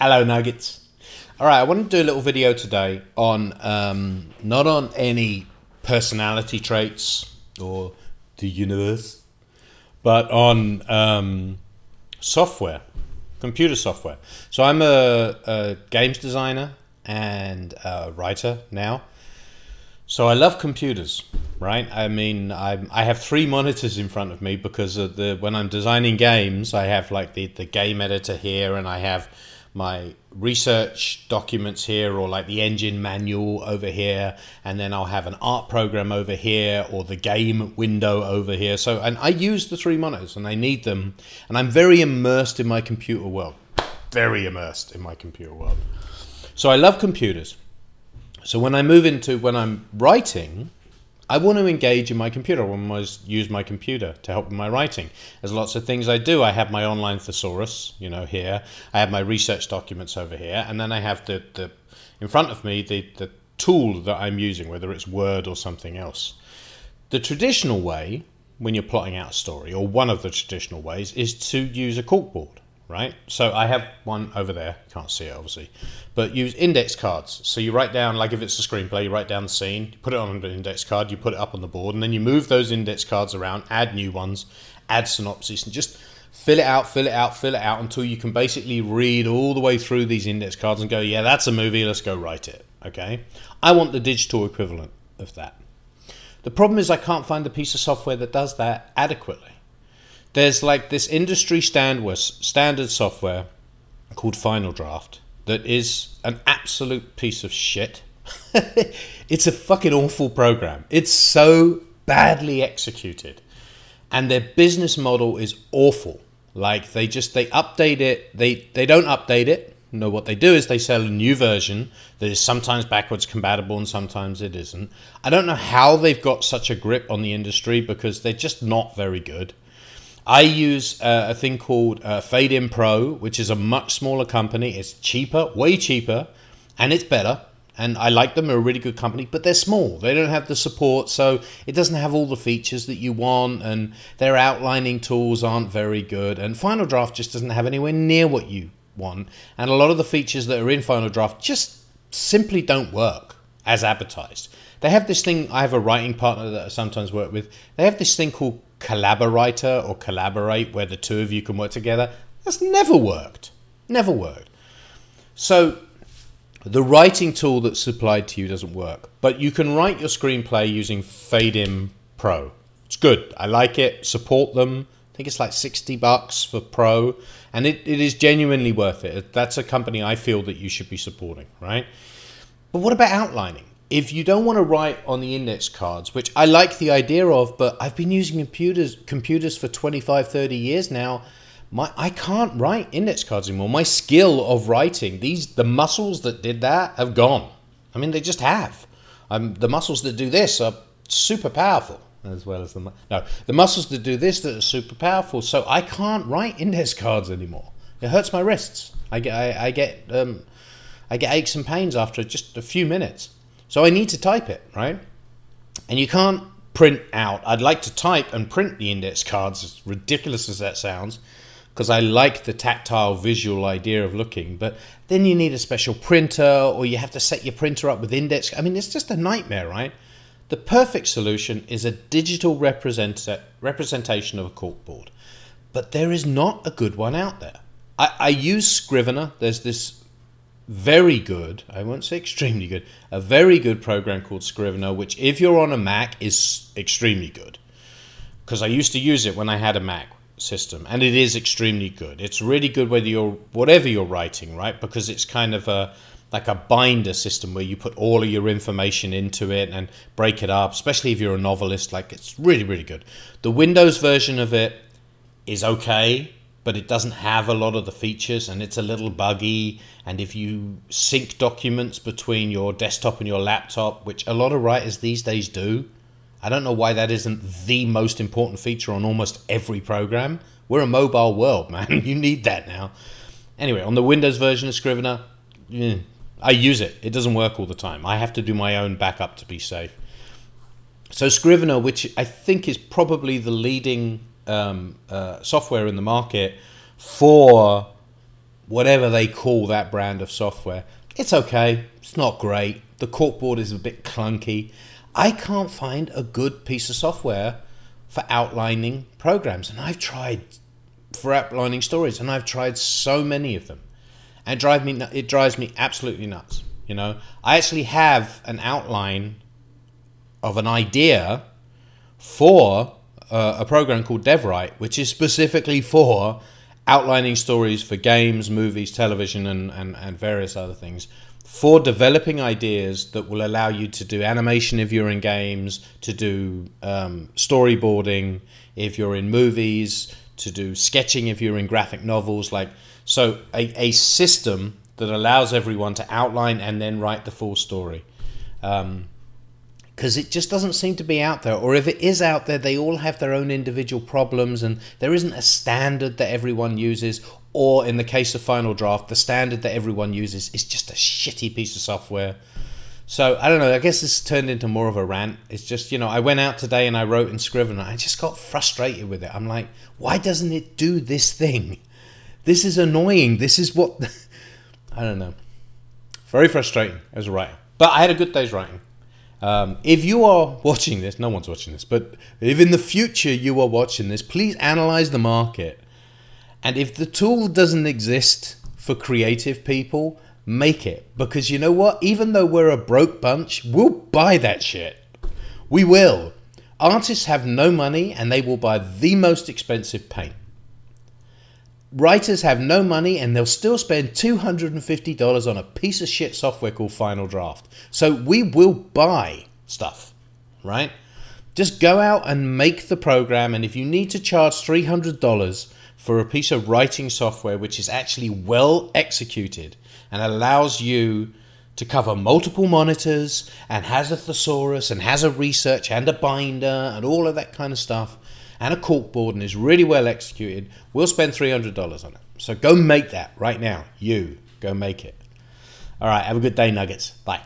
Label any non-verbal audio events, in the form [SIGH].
Hello, Nuggets. All right, I want to do a little video today on um, not on any personality traits or the universe, but on um, software, computer software. So I'm a, a games designer and a writer now. So I love computers, right? I mean, I I have three monitors in front of me because of the when I'm designing games, I have like the the game editor here, and I have my research documents here, or like the engine manual over here, and then I'll have an art program over here, or the game window over here. So, and I use the three monitors, and I need them, and I'm very immersed in my computer world, very immersed in my computer world. So I love computers. So when I move into when I'm writing, I want to engage in my computer. I want to use my computer to help with my writing. There's lots of things I do. I have my online thesaurus, you know, here. I have my research documents over here, and then I have the, the in front of me the, the tool that I'm using, whether it's Word or something else. The traditional way, when you're plotting out a story, or one of the traditional ways, is to use a corkboard right? So I have one over there. Can't see it obviously, but use index cards. So you write down, like if it's a screenplay, you write down the scene, you put it on an index card, you put it up on the board, and then you move those index cards around, add new ones, add synopses, and just fill it out, fill it out, fill it out until you can basically read all the way through these index cards and go, yeah, that's a movie. Let's go write it. Okay. I want the digital equivalent of that. The problem is I can't find the piece of software that does that adequately there's like this industry standard software called Final Draft that is an absolute piece of shit. [LAUGHS] it's a fucking awful program. It's so badly executed. And their business model is awful. Like they just they update it, they they don't update it. No, what they do is they sell a new version that is sometimes backwards compatible and sometimes it isn't. I don't know how they've got such a grip on the industry because they're just not very good. I use uh, a thing called uh, Fade In Pro, which is a much smaller company. It's cheaper, way cheaper, and it's better. And I like them; they're a really good company, but they're small. They don't have the support, so it doesn't have all the features that you want, and their outlining tools aren't very good. And Final Draft just doesn't have anywhere near what you want. And a lot of the features that are in Final Draft just simply don't work as advertised. They have this thing. I have a writing partner that I sometimes work with. They have this thing called collaborator or collaborate where the two of you can work together. That's never worked. Never worked. So the writing tool that's supplied to you doesn't work, but you can write your screenplay using Fade Pro. It's good. I like it. Support them. I think it's like 60 bucks for Pro, and it, it is genuinely worth it. That's a company I feel that you should be supporting, right? But what about outlining? If you don't want to write on the index cards, which I like the idea of, but I've been using computers computers for 25, 30 years now, my I can't write index cards anymore. My skill of writing, these the muscles that did that have gone. I mean, they just have. Um, the muscles that do this are super powerful as well as the no the muscles that do this that are super powerful. So I can't write [LAUGHS] index cards anymore. It hurts my wrists. I get I, I get um, I get aches and pains after just a few minutes. So I need to type it, right? And you can't print out. I'd like to type and print the index cards, as ridiculous as that sounds, because I like the tactile visual idea of looking. But then you need a special printer, or you have to set your printer up with index. I mean, it's just a nightmare, right? The perfect solution is a digital represent representation of a corkboard, but there is not a good one out there. I, I use Scrivener. There's this very good, I won't say extremely good, a very good program called Scrivener, which if you're on a Mac is extremely good. Because I used to use it when I had a Mac system, and it is extremely good. It's really good whether you're whatever you're writing, right? Because it's kind of a like a binder system where you put all of your information into it and break it up, especially if you're a novelist. Like it's really, really good. The Windows version of it is okay but it doesn't have a lot of the features and it's a little buggy. And if you sync documents between your desktop and your laptop, which a lot of writers these days do, I don't know why that isn't the most important feature on almost every program. We're a mobile world, [LAUGHS] man. you need that now. Anyway, on the Windows version of Scrivener, I use it. It doesn't work all the time. I have to do my own backup to be safe. So Scrivener, which I think is probably the leading um, uh, software in the market for whatever they call that brand of software. It's okay. It's not great. The corkboard is a bit clunky. I can't find a good piece of software for outlining programs, and I've tried for outlining stories, and I've tried so many of them, and drive me it drives me absolutely nuts. You know, I actually have an outline of an idea for uh, a program called DevWrite, which is specifically for outlining stories for games, movies, television, and, and, and various other things for developing ideas that will allow you to do animation if you're in games, to do um, storyboarding if you're in movies, to do sketching if you're in graphic novels. Like so, a, a system that allows everyone to outline and then write the full story. Um, because it just doesn't seem to be out there. Or if it is out there, they all have their own individual problems, and there isn't a standard that everyone uses. Or in the case of Final Draft, the standard that everyone uses is just a shitty piece of software. So I don't know. I guess this turned into more of a rant. It's just you know I went out today and I wrote in Scrivener. I just got frustrated with it. I'm like, why doesn't it do this thing? This is annoying. This is what [LAUGHS] I don't know. Very frustrating as a writer. But I had a good day's writing. Um, if you are watching this, no one's watching this, but if in the future you are watching this, please analyze the market. And if the tool doesn't exist for creative people, make it. Because you know what? Even though we're a broke bunch, we'll buy that shit. We will. Artists have no money and they will buy the most expensive paint. Writers have no money and they'll still spend $250 on a piece of shit software called Final Draft. So we will buy stuff, right? Just go out and make the program. And if you need to charge $300 for a piece of writing software which is actually well executed and allows you to cover multiple monitors and has a thesaurus and has a research and a binder and all of that kind of stuff and a corkboard and is really well executed, we'll spend $300 on it. So go make that right now. You go make it. All right, have a good day, Nuggets. Bye.